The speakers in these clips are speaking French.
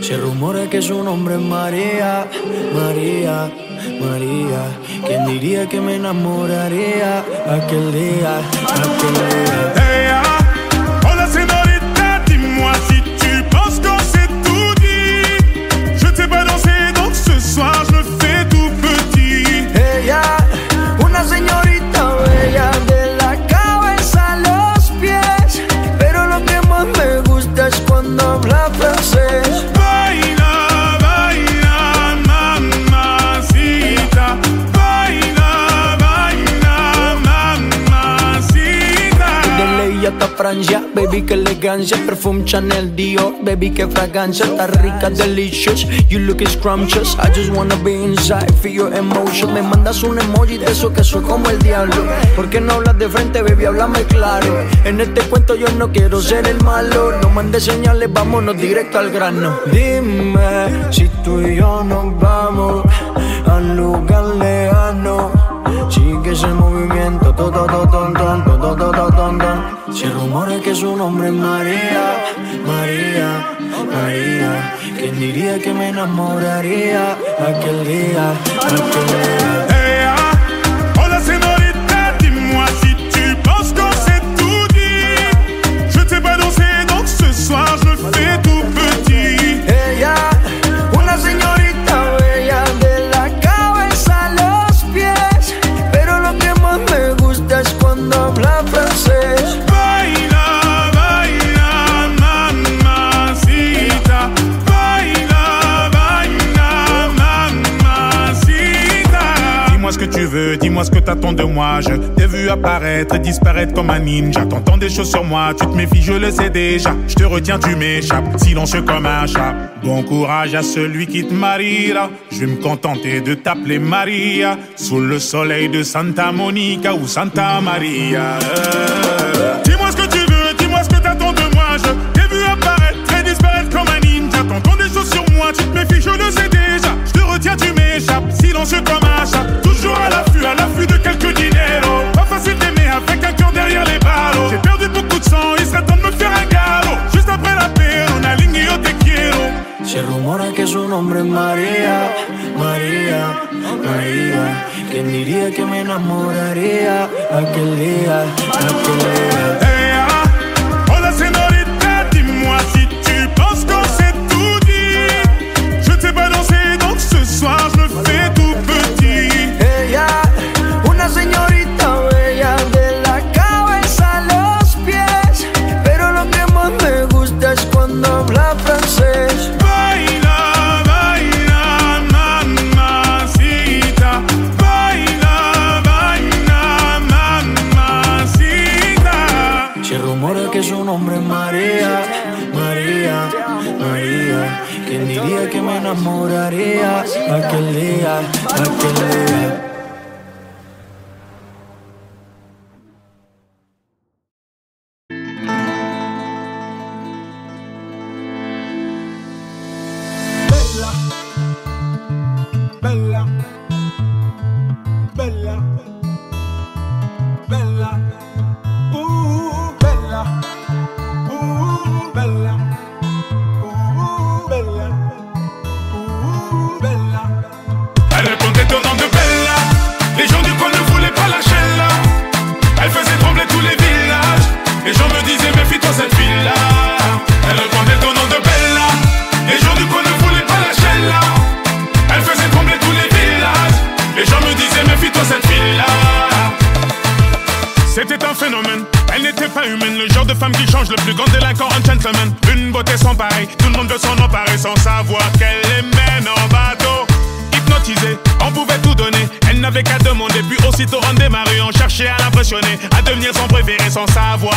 Se rumora que su nombre es María, María, María. ¿Quién diría que me enamoraría aquel día, aquel día? Francia, baby, que elegancia. Perfume Chanel Dior, baby, que fragancia. Está rica, delicious, you look scrumptious. I just wanna be inside, feel your emotion. Me mandas un emoji de eso que soy como el diablo. ¿Por qué no hablas de frente, baby? Háblame claro. En este cuento yo no quiero ser el malo. No mandes señales, vámonos directo al grano. Dime si tú y yo nos vamos al lugar lejano. Sigue ese movimiento, todo, todo, todo, todo. Se rumora que su nombre es María, María, María. ¿Quién diría que me enamoraría aquel día, aquel día? Tu veux, dis-moi ce que t'attends de moi. Je t'ai vu apparaître et disparaître comme un ninja. T'entends des choses sur moi, tu te méfies, je le sais déjà. Je te retiens, tu m'échappes, silencieux comme un chat. Bon courage à celui qui te mariera. Je vais me contenter de t'appeler Maria. Sous le soleil de Santa Monica ou Santa Maria. Dis-moi ce que tu veux, dis-moi ce que t'attends de moi. Je t'ai vu apparaître et disparaître comme un ninja. T'entends des choses sur moi, tu te méfies, je le sais déjà. Je te retiens, tu m'échappes, silencieux comme un sang, il serait temps de me faire un galop. Juste après la paix, on aligne yo te quiero. Se rumora que su nombre es María, María, María. ¿Quién diría que me enamoraría aquel día, aquel día? ما كان ليا ما كان ليا le plus grand délinquant en gentleman. Une beauté sans pareil, tout le monde veut s'en emparer Sans savoir qu'elle les mène en bateau. Hypnotisée, on pouvait tout donner. Elle n'avait qu'à demander, puis aussitôt on démarrait On cherchait à l'impressionner, à devenir son préféré Sans savoir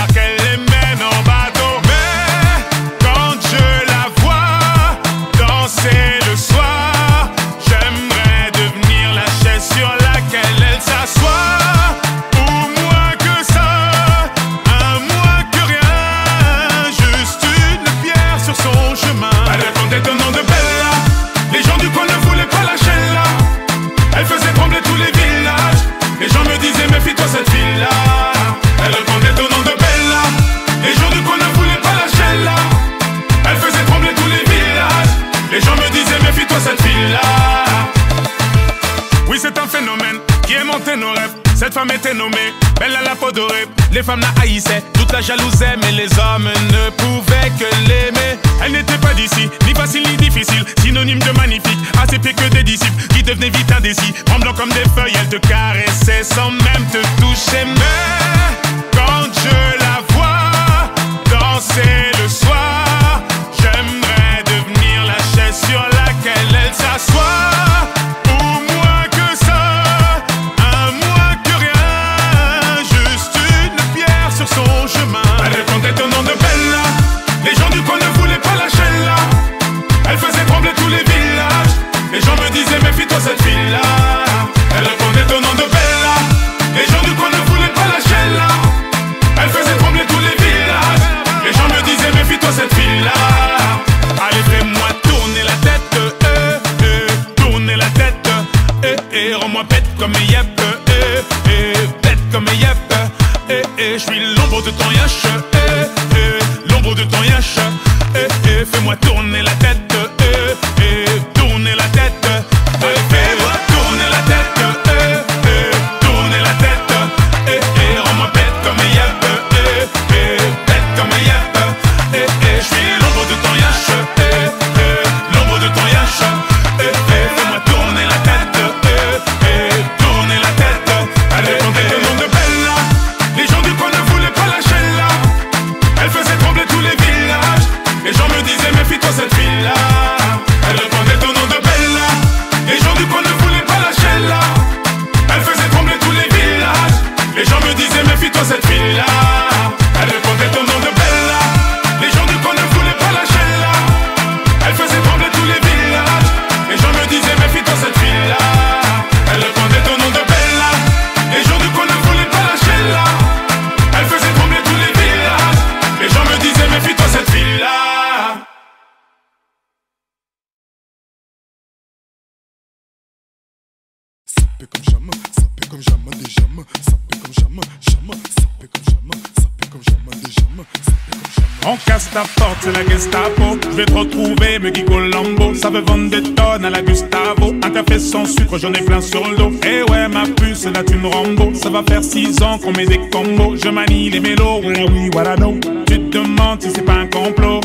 Gestapo. Je vais te retrouver, me Lambo. Ça veut vendre des tonnes à la Gustavo. Un café sans sucre, j'en ai plein sur le dos. Eh ouais, ma puce, c'est la thune Rambo. Ça va faire six ans qu'on met des combos. Je manie les mélos, ouais, oui, voilà, non. Tu te demandes si c'est pas un complot.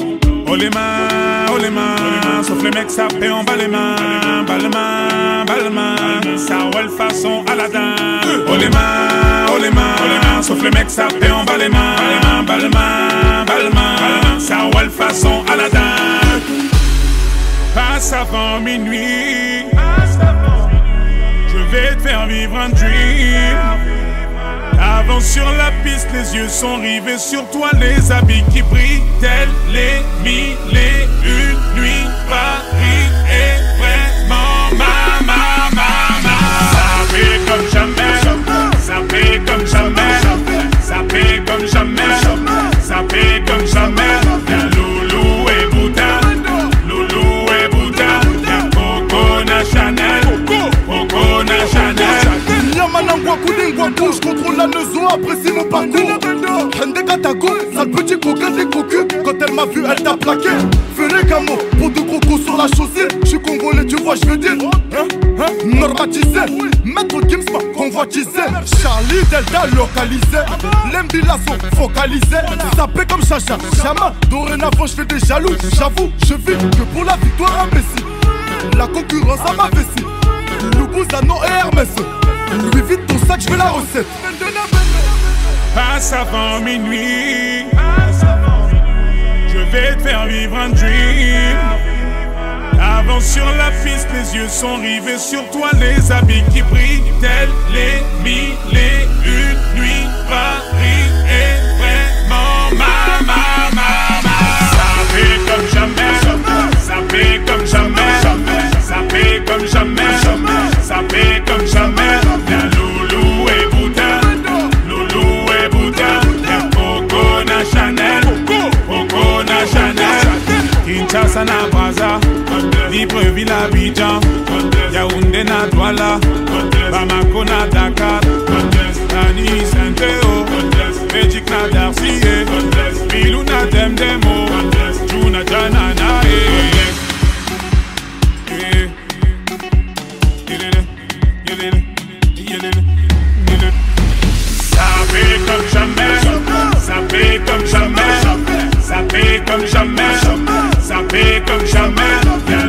Oh les mains, oh les mains, sauf les mecs ça fait en bas les mains, bas les mains, bas les mains, ça roule façon Aladdin. Oh les mains, oh les mains, sauf les mecs ça fait en bas les mains, bas les ça roule façon Aladdin. Passe avant minuit, je vais te faire vivre un dream. Avance sur la piste, les yeux sont rivés sur toi, les habits qui brillent, tels les mille et une nuits. Paris est vraiment ma, ma, ma, ma. Ça fait comme jamais, ça fait comme jamais, Je contrôle la maison, apprécie mon parcours. Hende Katako, sale petit coquin des cocus. Quand elle m'a vu, elle t'a plaqué. Ferré Camo, pour de crocos sur la chaussée. Je suis congolais, tu vois, je veux dire. Hein, hein, normatisé. Maître Gims m'a convoitisé. Charlie Delta localisé. L'Embila sont focalisés. Sapé comme Chacha, Chama. Dorénavant, je fais des jaloux. J'avoue, je vis que pour la victoire imbécile. La concurrence à ma vessie. Loubouzano et Hermès. Lui vite ton sac, je veux la recette. Passe avant minuit. Je vais te faire vivre un dream. Avance sur la piste, les yeux sont rivés sur toi, les habits qui brillent, tels les mille na Libreville Abidjan Yaoundé na Douala. Bamako na Dakar. Nani na Bilou na Demdemo. Juna comme jamais, comme comme jamais. mais que comme jamais.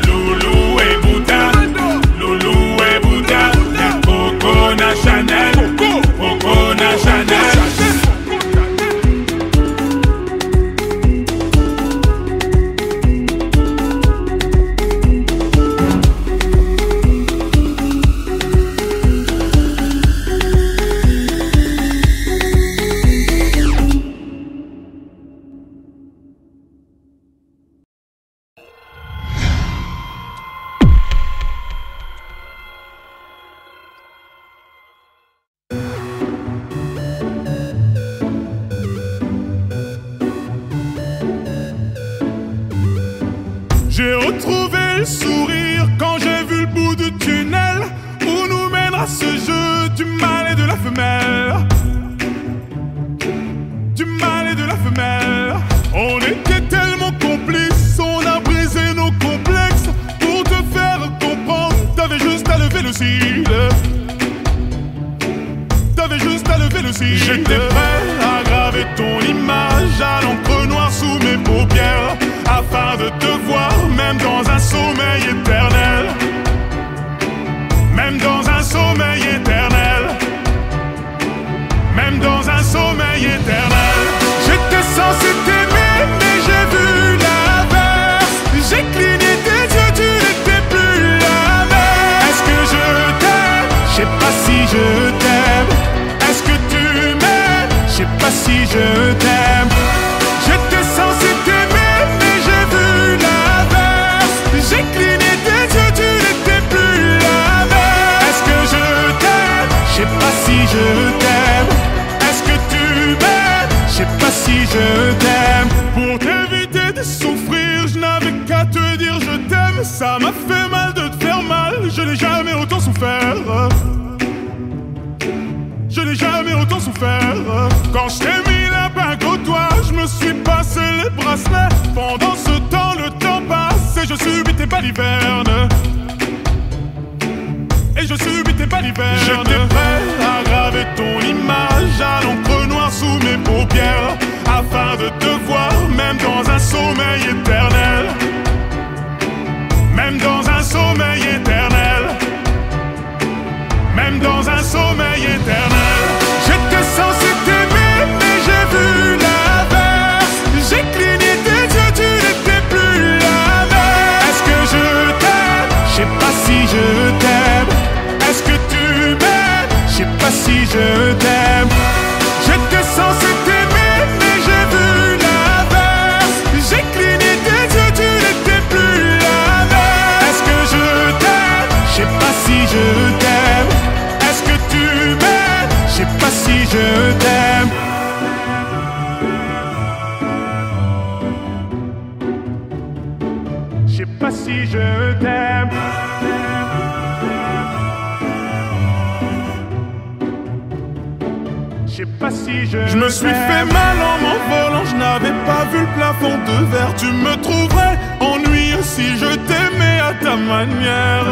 Je me suis fait mal en m'envolant, je n'avais pas vu le plafond de verre. Tu me trouverais ennuyeux si je t'aimais à ta manière.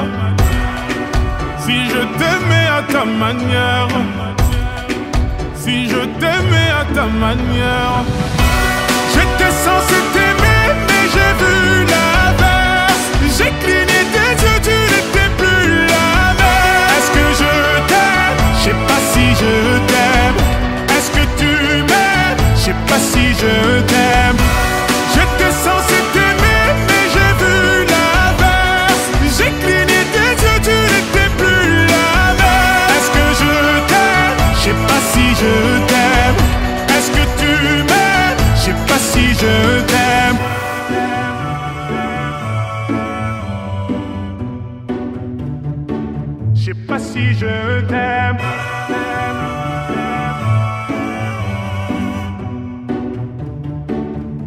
Si je t'aimais à ta manière. Si je t'aimais à ta manière. J'étais censé t'aimer, mais j'ai vu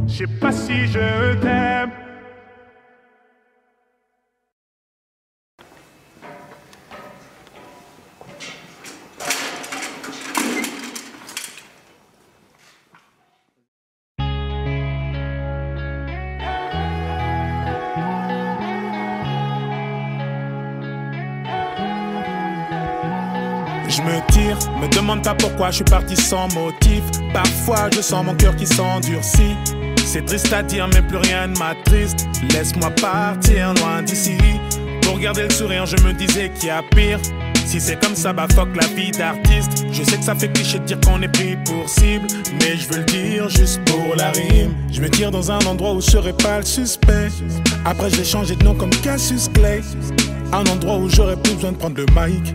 Je sais pas si je t'aime. Je me tire, me demande pas pourquoi je suis parti sans motif. Parfois je sens mon cœur qui s'endurcit. C'est triste à dire, mais plus rien ne m'attriste. Laisse-moi partir loin d'ici. Pour garder le sourire, je me disais qu'il y a pire. Si c'est comme ça, bah fuck la vie d'artiste. Je sais que ça fait cliché de dire qu'on est pris pour cible. Mais je veux le dire juste pour la rime. Je me tire dans un endroit où je serai pas le suspect. Après, j'ai changé de nom comme Cassius Clay. Un endroit où j'aurais plus besoin de prendre le mic.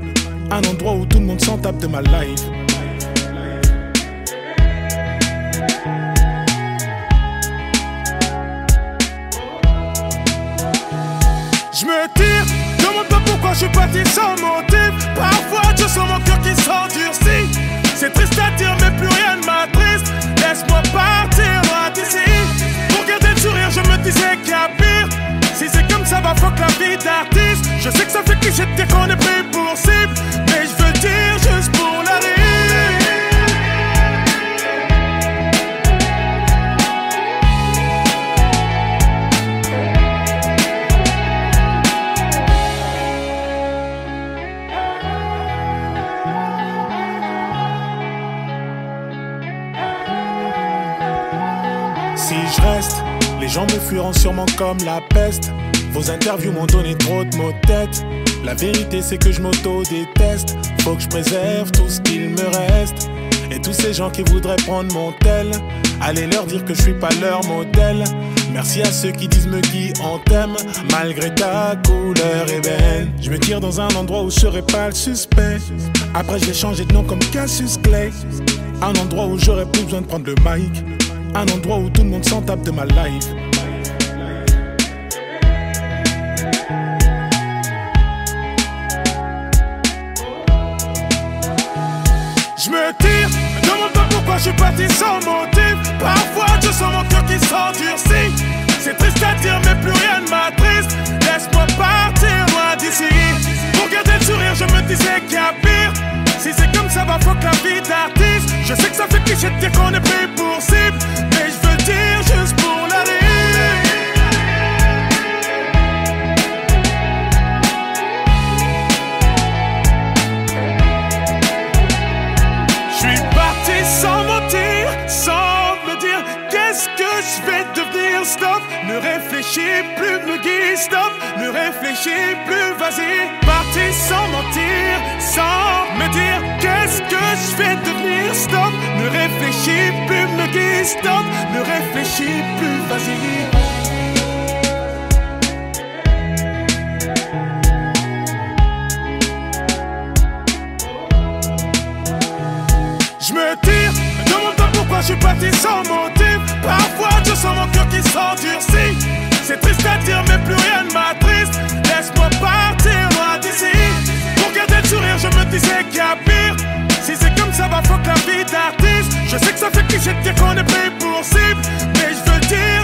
Un endroit où tout le monde s'en tape de ma life. Je me tire, demande pas pourquoi je suis parti sans motif. Parfois je sens mon cœur qui s'endurcit. C'est triste à dire, mais plus rien ne m'attriste. Laisse-moi partir d'ici. Pour garder le sourire, je me disais qu'il y a pire. Si c'est comme ça, va fuck la vie d'artiste. Je sais que ça fait cliché de dire qu'on est pris pour cible. Gens me fuiront sûrement comme la peste. Vos interviews m'ont donné trop de mots de tête. La vérité c'est que je m'auto-déteste. Faut que je préserve tout ce qu'il me reste. Et tous ces gens qui voudraient prendre mon tel, allez leur dire que je suis pas leur modèle. Merci à ceux qui disent me qui en t'aime, malgré ta couleur ébène. Je me tire dans un endroit où je serai pas le suspect. Après, je vais changer de nom comme Cassius Clay. Un endroit où j'aurais plus besoin de prendre le mic. Un endroit où tout le monde s'en tape de ma life. Je me tire, demande pas pourquoi je suis parti sans motif. Parfois je sens mon cœur qui s'endurcit. C'est triste à dire, mais plus rien ne m'attriste. Laisse-moi partir loin d'ici. Pour garder le sourire, je me disais qu'il y a pire. Si c'est comme ça, va fuck la vie d'artiste. Je sais que ça fait cliché de dire qu'on est pris pour cible. Mais je veux dire juste réfléchis plus, me guide. Stop, ne réfléchis plus, vas-y. Parti sans mentir, sans me dire qu'est-ce que je vais devenir. Stop, ne réfléchis plus, me guide. Stop, ne réfléchis plus, vas-y. Je me tire, demande pas pourquoi je suis parti sans motif. Parfois je sens mon cœur qui s'endurcit. Triste à dire, mais plus rien ne m'attriste. Laisse-moi partir loin d'ici. Pour garder le sourire, je me disais qu'il y a pire. Si c'est comme ça, va fuck la vie d'artiste. Je sais que ça fait cliché de dire qu'on est pris pour cible. Mais je veux dire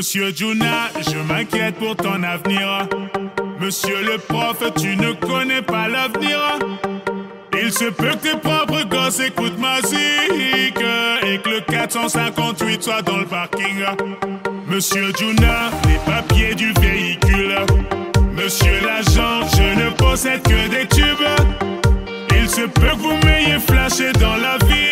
Monsieur Juna, je m'inquiète pour ton avenir. Monsieur le prof, tu ne connais pas l'avenir. Il se peut que tes propres gosses écoutent ma musique et que le 458 soit dans le parking. Monsieur Juna, les papiers du véhicule. Monsieur l'agent, je ne possède que des tubes. Il se peut que vous m'ayez flashé dans la ville.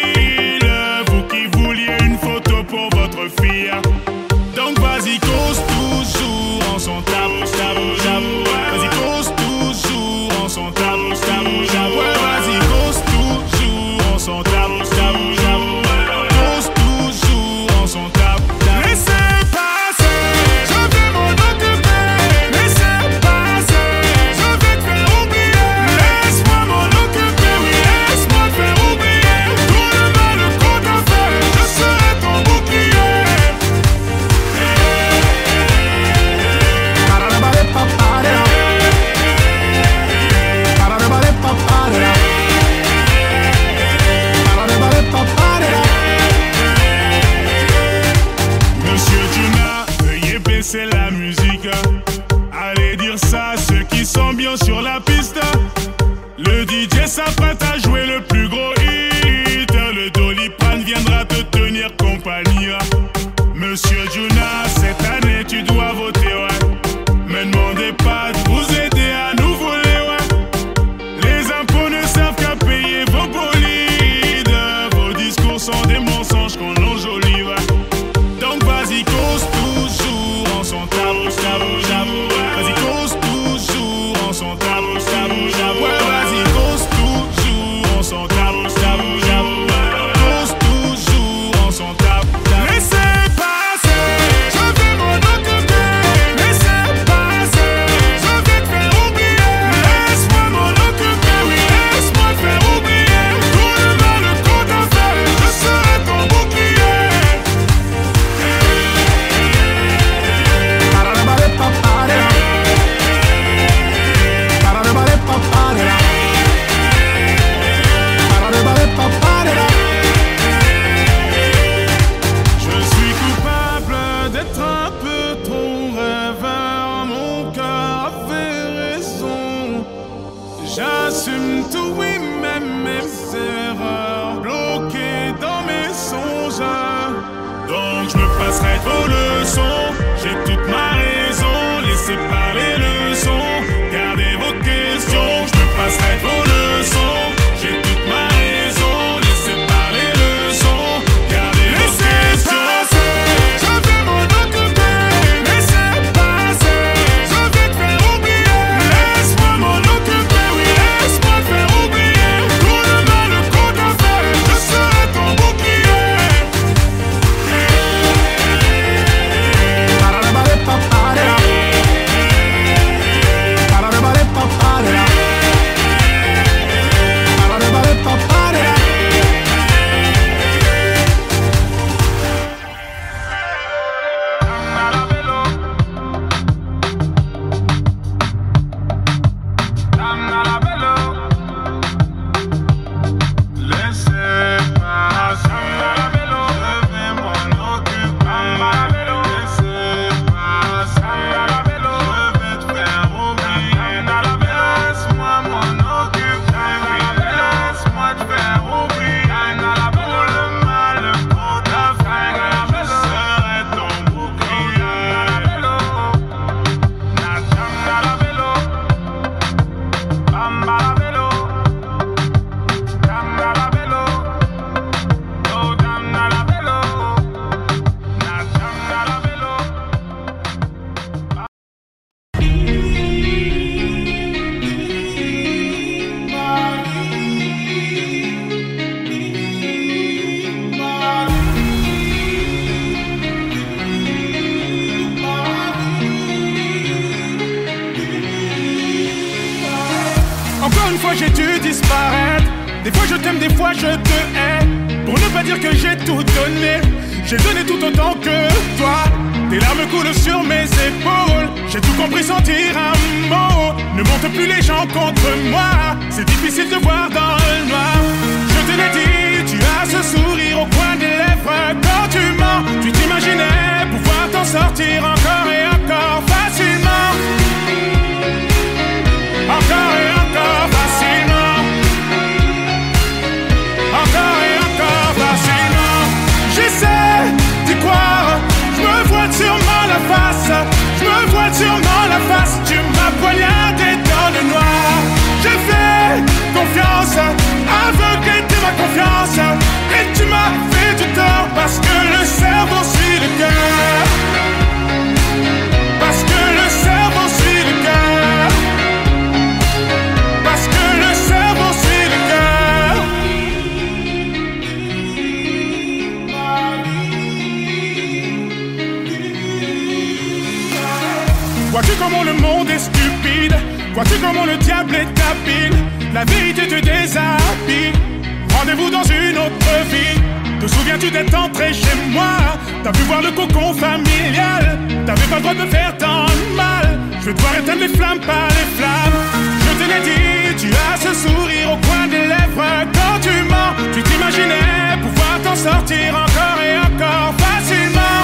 encore et encore facilement.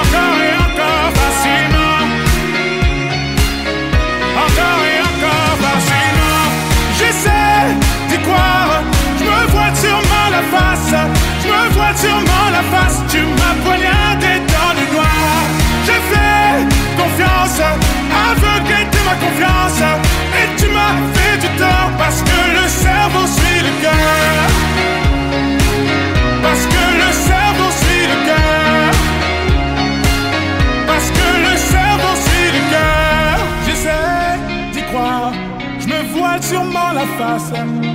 Encore et encore facilement. Encore et encore facilement. J'essaie d'y croire, je me vois sûrement la face, je me vois sûrement la face.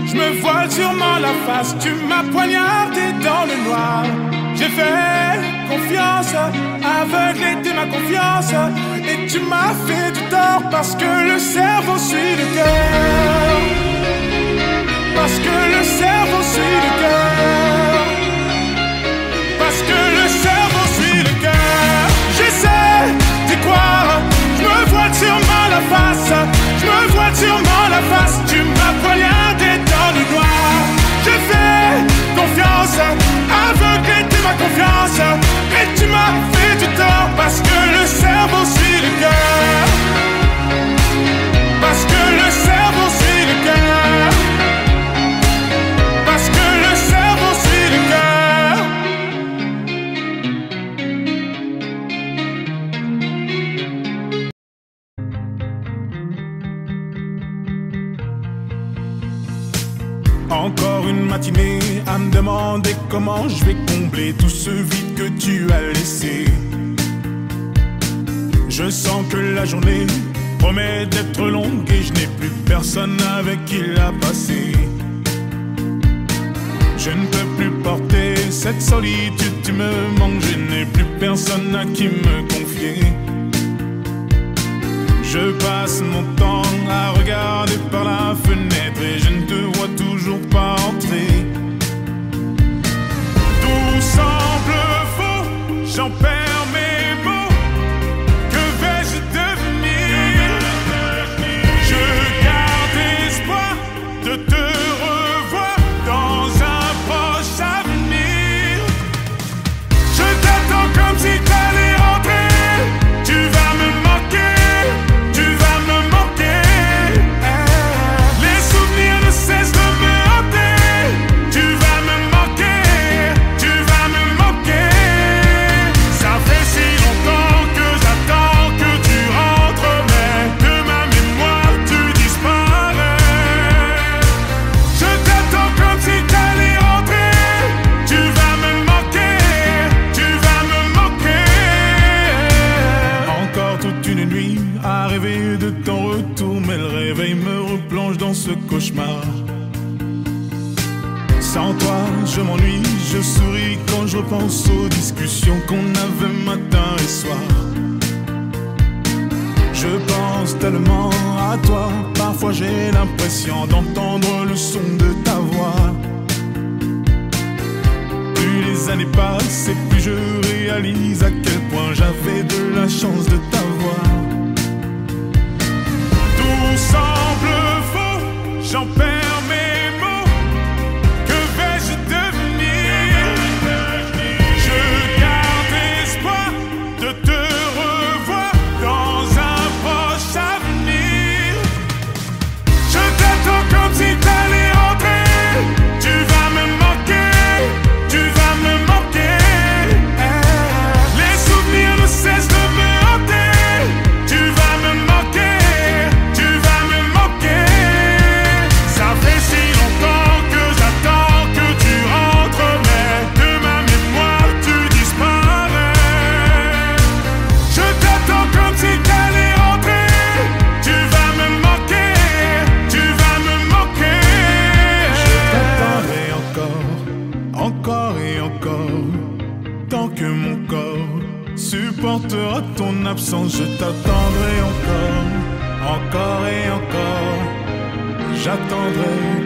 je me vois sûrement la face. Tu m'as poignardé dans le noir. J'ai fait confiance, aveuglé de ma confiance. Et tu m'as fait du tort parce que le cerveau suit le cœur. Parce que le cerveau suit le cœur. Parce que le comment je vais combler tout ce vide que tu as laissé. Je sens que la journée promet d'être longue et je n'ai plus personne avec qui la passer. Je ne peux plus porter cette solitude, tu me manques, je n'ai plus personne à qui me confier. Je passe mon temps à regarder par la fenêtre et je ne te vois toujours pas entrer. J'en perds. Sans toi, je m'ennuie, je souris quand je repense aux discussions qu'on avait matin et soir. Je pense tellement à toi, parfois j'ai l'impression d'entendre le son de ta voix. Plus les années passent et plus je réalise à quel point j'avais de la chance de t'avoir. champagne. j'attendrai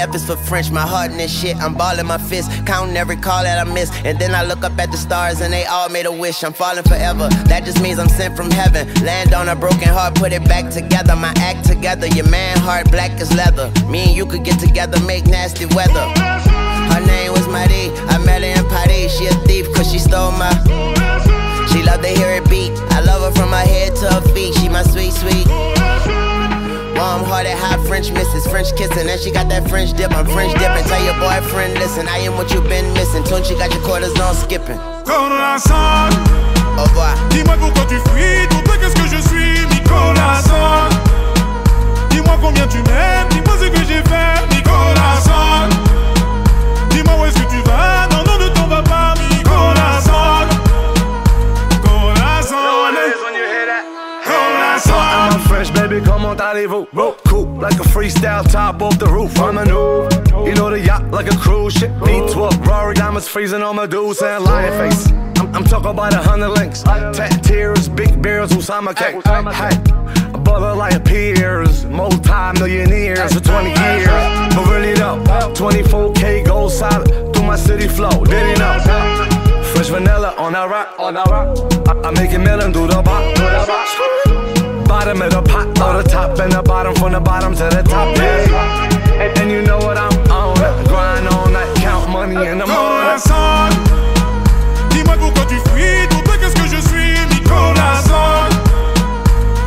F, is for French. My heart in this shit, I'm balling my fist, counting every call that I miss. And then I look up at the stars and they all made a wish. I'm falling forever. That just means I'm sent from heaven. Land on a broken heart, put it back together. My act together, your man heart black as leather. Me and you could get together, make nasty weather. Her name was Marie, I met her in Paris. She a thief cause she stole my. She love to hear it beat. I love her from her head to her feet. She my sweet, sweet. Warm hearted, hot French misses, French kissing. And she got that French dip. I'm French dipping. Tell your boyfriend, listen, I am what you've been missing. Tune, she got your quarters on skipping. Corazon, Au revoir. dis-moi pourquoi tu fuis, toi qu'est-ce que je suis, corazon. Dis-moi combien tu m'aimes, dis-moi ce que j'ai fait, corazon. Dis-moi où est-ce que tu vas, comment allez-vous? Cool, like a freestyle top off the roof. I'm a new, you know the yacht like a cruise ship. V12, Rory diamonds freezing on my dudes and lion face. I'm, I'm talking about a hundred links, tat tears, big bears, Usama cake. Hey, a brother like peers, multi-millionaires for 20 years. But really though, 24K gold solid through my city flow. Did he know? Fresh vanilla on that rock, on that rock. I, I make it melon do the bar. Bottom of the pot, or the top and the bottom, from the bottom to the top. Yeah. And, and you know what I'm on. Grind all night, count money in the morning. Dis-moi pourquoi tu fuis, toi qu'est-ce que je suis, corazon.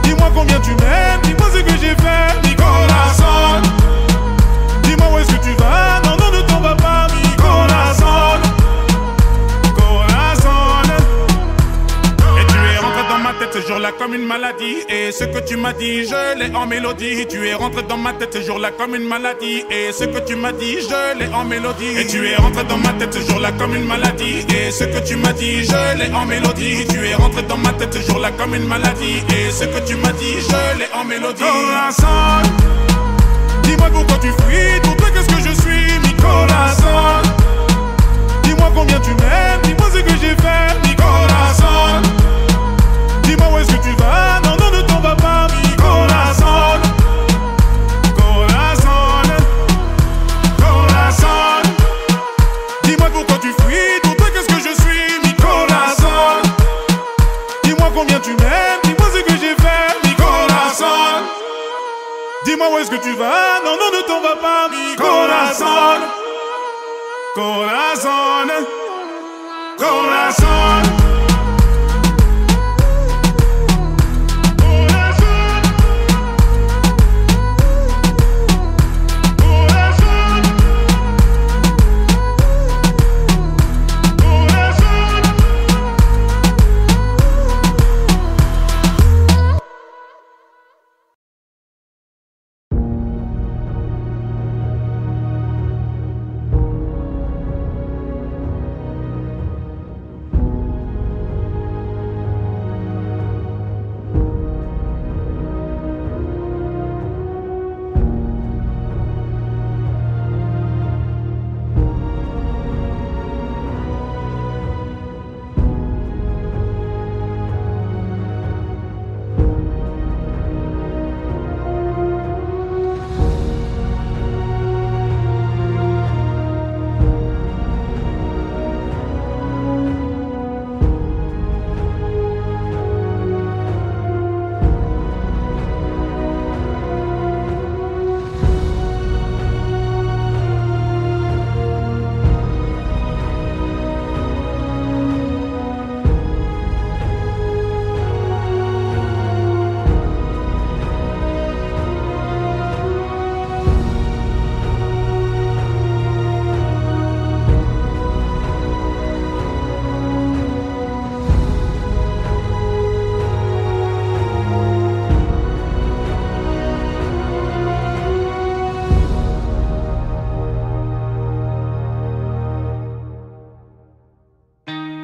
Dis-moi combien tu m'aimes, jour-là comme une maladie. Et ce que tu m'as dit, je l'ai en mélodie. Tu es rentré dans ma tête ce jour-là comme une maladie. Et ce que tu m'as dit, je l'ai en mélodie. Et tu es rentré dans ma tête ce jour-là comme une maladie. Et ce que tu m'as dit, je l'ai en mélodie. Tu es rentré dans ma tête ce jour-là comme une maladie. Et ce que tu m'as dit, je l'ai en mélodie. Corazon, dis-moi pourquoi tu fuis. Pour toi, qu'est-ce que je suis, corazon? Dis-moi combien tu m'aimes, dis-moi ce que j'ai fait, corazon. Dis-moi où est-ce que tu vas, non, non, ne vas pas, mi corazon. Corazon, corazon. Dis-moi pourquoi tu fuis, pour toi qu'est-ce que je suis, mi corazon. Dis-moi combien tu m'aimes, dis-moi ce que j'ai fait, mi corazon. Dis-moi où est-ce que tu vas, non, non, ne vas pas, mi corazon. Corazon, corazon.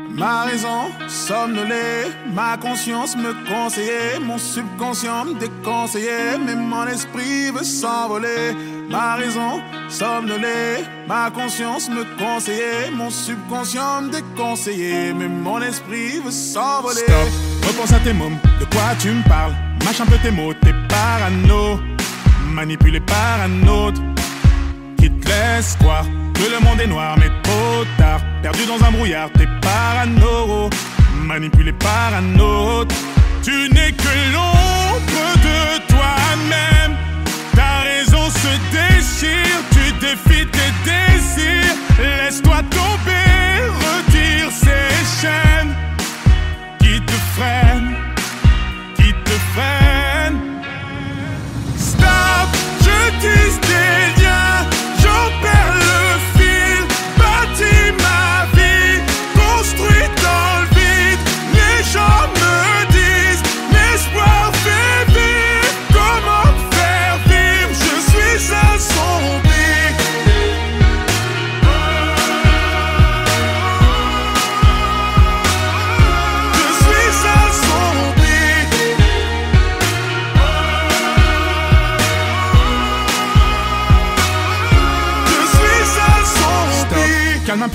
Ma raison somnolée, ma conscience me conseillait, mon subconscient me déconseillait, mais mon esprit veut s'envoler. Ma raison somnolée, ma conscience me conseillait, mon subconscient me déconseillait, mais mon esprit veut s'envoler. Stop, repense à tes mômes, de quoi tu me parles? Mâche un peu tes mots, t'es parano, manipulé par un autre qui te laisse croire? Que le monde est noir, mais trop tard. Perdu dans un brouillard, t'es parano. Manipulé par un autre. Tu n'es que l'ombre de toi-même. Ta raison se déchire, tu défies tes désirs. Laisse-toi tomber, retire ces chaînes qui te freinent, qui te freinent. Stop, je dis.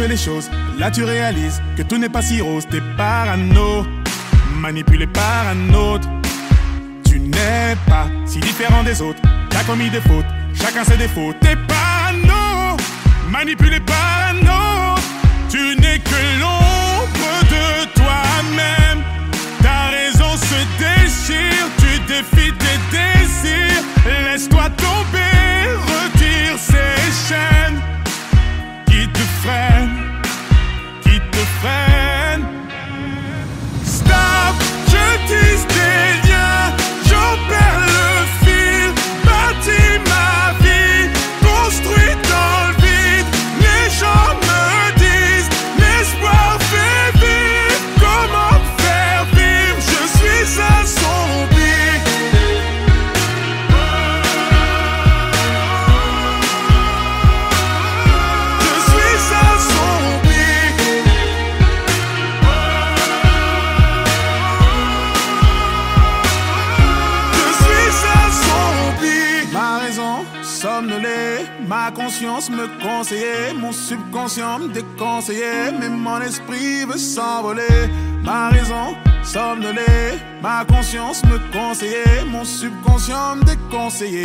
les choses, là tu réalises que tout n'est pas si rose. T'es parano, manipulé par un autre. Tu n'es pas si différent des autres. T'as commis des fautes, chacun ses défauts. T'es parano, manipulé par un autre. Tu n'es que l'ombre de toi-même. Ta raison se déchire, tu défies. see it.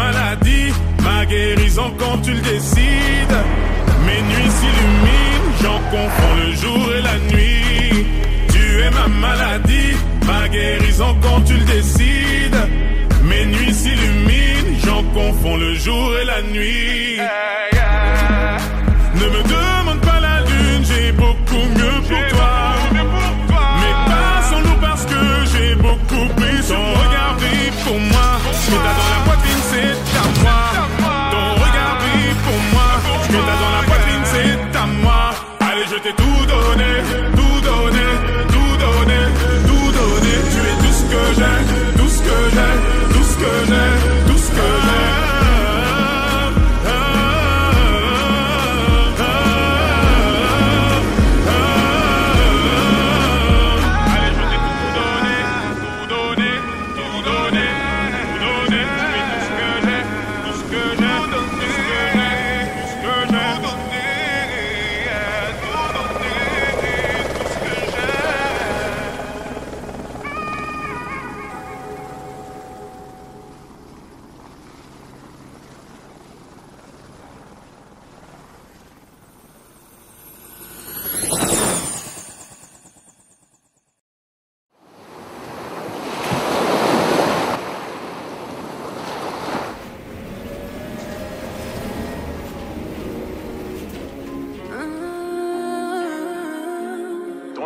maladie, ma guérison quand tu le décides. Mes nuits s'illuminent, j'en confonds le jour et la nuit. Tu es ma maladie, ma guérison quand tu le décides. Mes nuits s'illuminent, j'en confonds le jour et la nuit.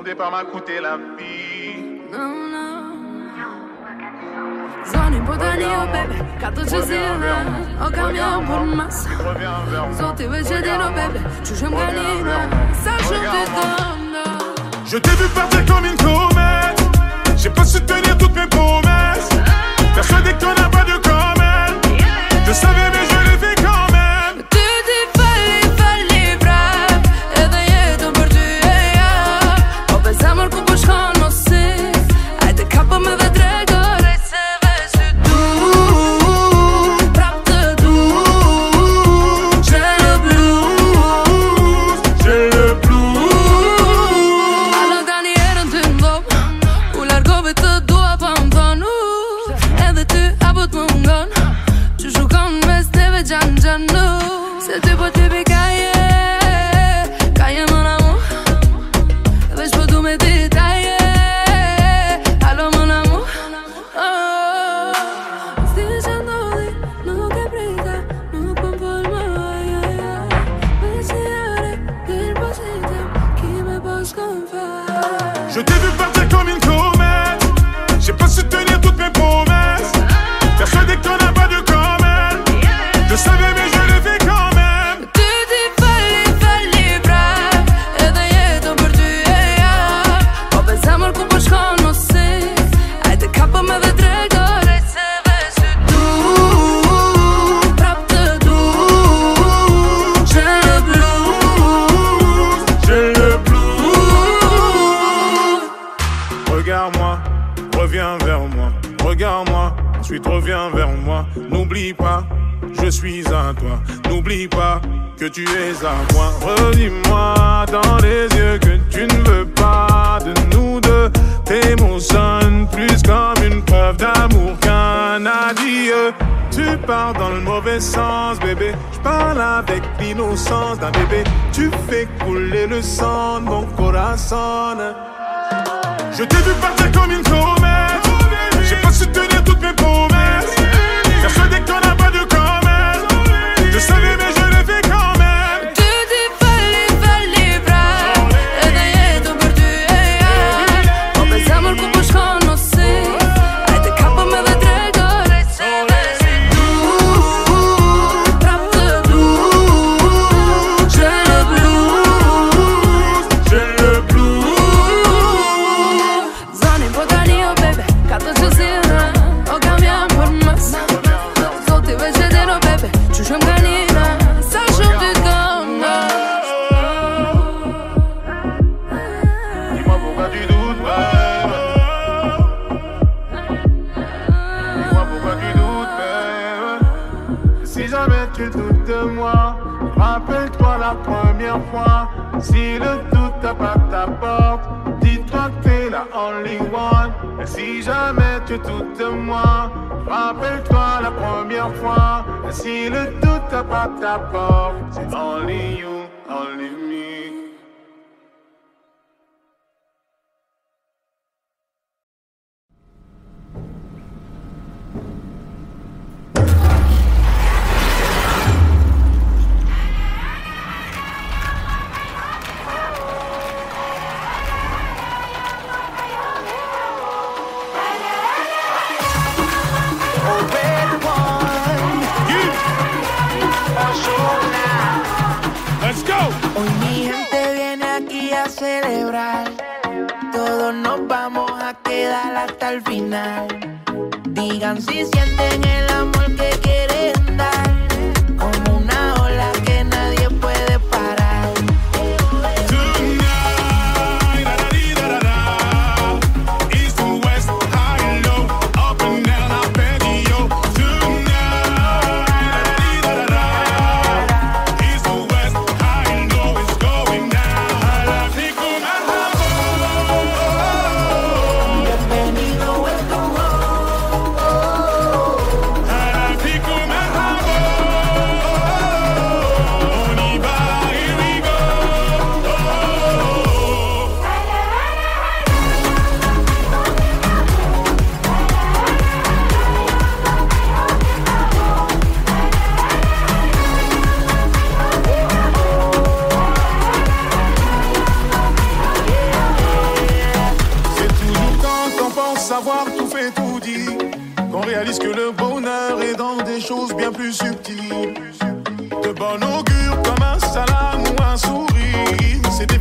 départ m'a coûté la vie. Non, non. non. Zone botanio, bébé, cadeau de zéro. En camion pour le masque. Zone tes masse. Zoté, végétino, bébé, tu joues galina. Ça, je te donne. Je t'ai vu partir comme une comète. J'ai pas su tenir toutes mes promesses. Persuadé que t'en as pas de comète. Je savais que tu es à moi. Redis-moi dans les yeux que tu ne veux pas de nous deux. Tes mots sonnent plus comme une preuve d'amour qu'un adieu. Tu pars dans le mauvais sens, bébé. Je parle avec l'innocence d'un bébé. Tu fais couler le sang de mon corazon. Je t'ai vu partir comme une corps Et si jamais tu doutes de moi, rappelle-toi la première fois. Et si le doute n'a pas ta porte, c'est only you, only.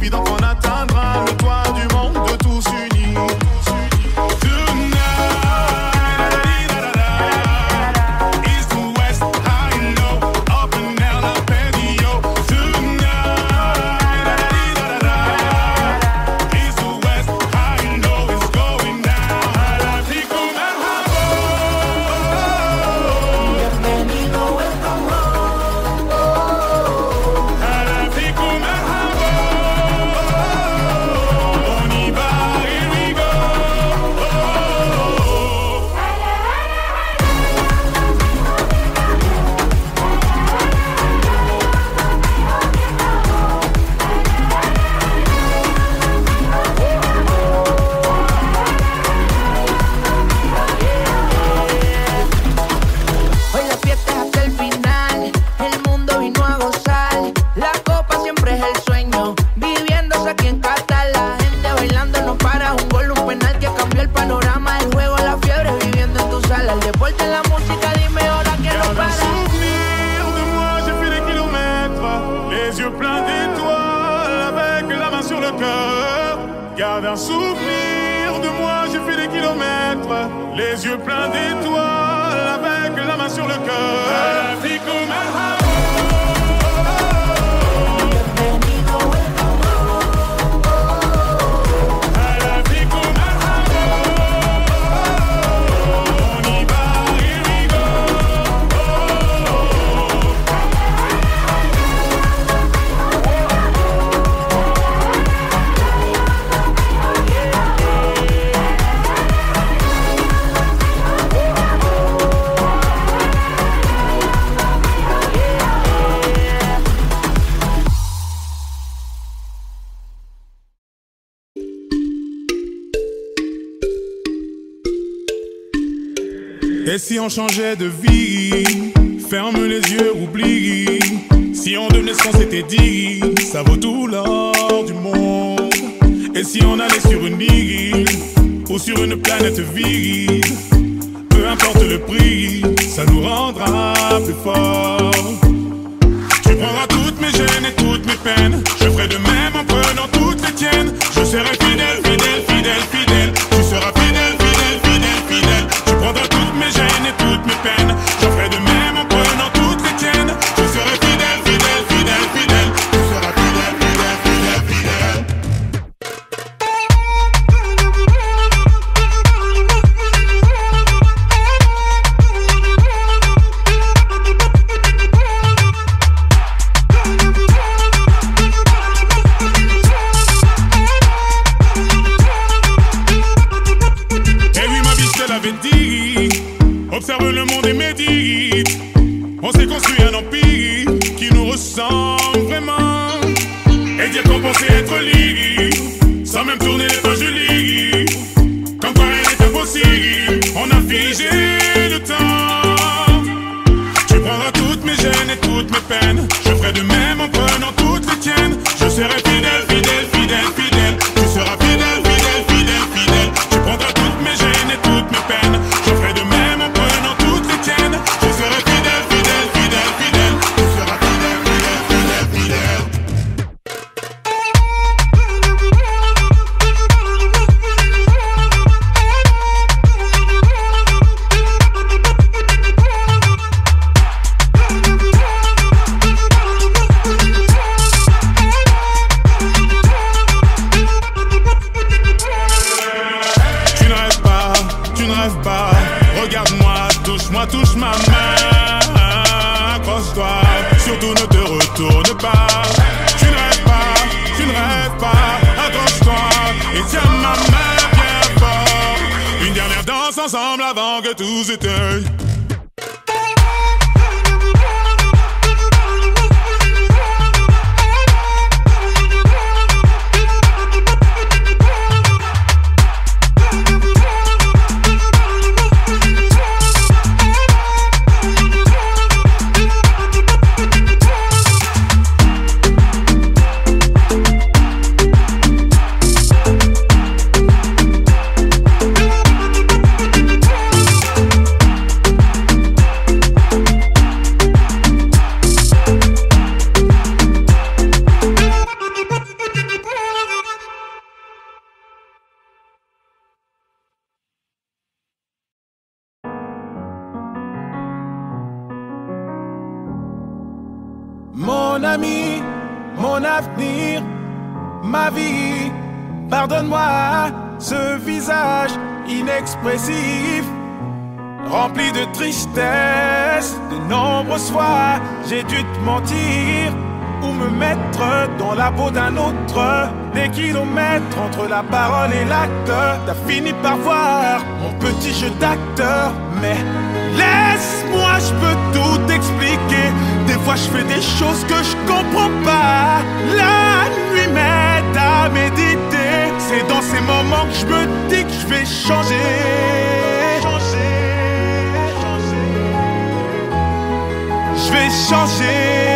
évident qu'on atteindra Et si on changeait de vie, ferme les yeux, oublie. Si on devenait ce qu'on s'était ça vaut tout l'or du monde. Et si on allait sur une île ou sur une planète vide, peu importe le prix, ça nous rendra plus forts. Tu prendras toutes mes gênes et toutes mes peines, je ferai de même en prenant Mais laisse-moi, je peux tout expliquer. Des fois, je fais des choses que je comprends pas. La nuit m'aide à méditer. C'est dans ces moments que je me dis que je vais changer. Changer, changer. Je vais changer.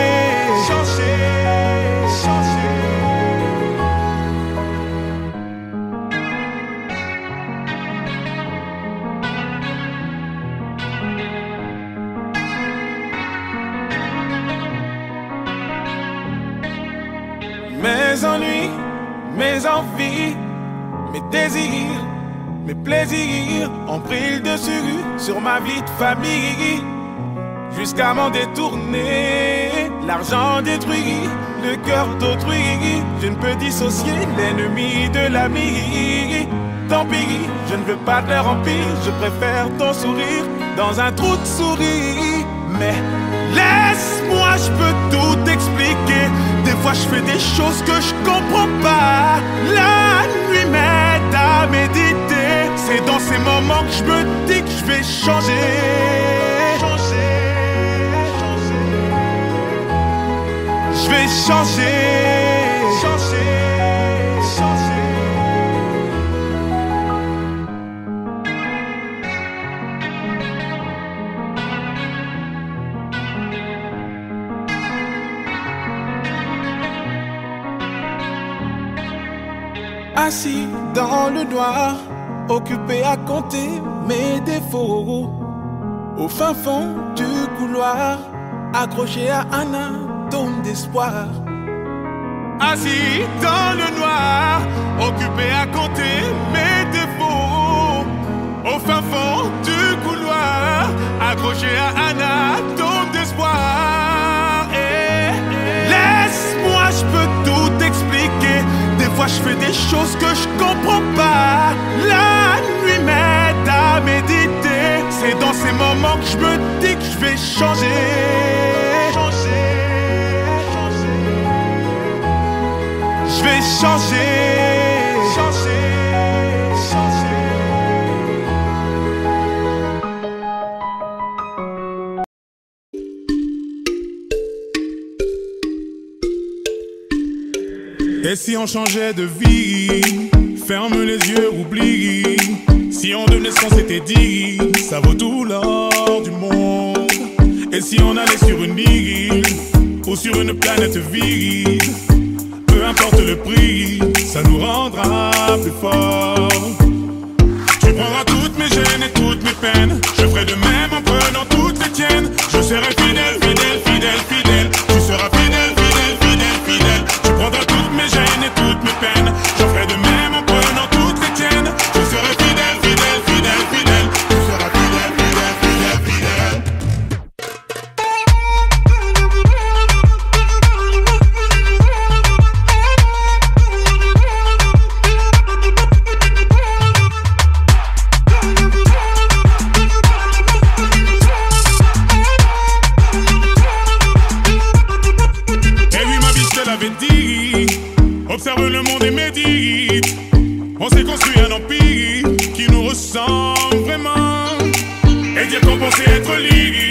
Mes ennuis, mes envies, mes désirs, mes plaisirs ont pris le dessus sur ma vie de famille. Jusqu'à m'en détourner, l'argent détruit le cœur d'autrui. Je ne peux dissocier l'ennemi de l'ami. Tant pis, je ne veux pas de leur empire, je préfère ton sourire dans un trou de souris. Mais laisse-moi, je peux tout expliquer. Des fois, je fais des choses que je comprends pas. La nuit m'aide à méditer. C'est dans ces moments que je me dis que je vais changer. Je vais. Changer, changer. Assis dans le noir, occupé à compter mes défauts. Au fin fond du couloir, accroché à un atome d'espoir. Assis dans le noir, occupé à compter mes défauts. Au fin fond du couloir, accroché à un atome d'espoir. Et laisse-moi, je peux tout expliquer. Des fois, je fais des choses que je comprends pas. La nuit m'aide à méditer. C'est dans ces moments que je me dis que je vais changer. Changer, changer. Je vais changer. Et si on changeait de vie Ferme les yeux, oublie. Si on devenait ce qu'on s'était dit, ça vaut tout l'or du monde. Et si on allait sur une île ou sur une planète vide, peu importe le prix, ça nous rendra plus forts. Tu prendras toutes mes gênes et toutes mes peines, je ferai de même en peu. believe.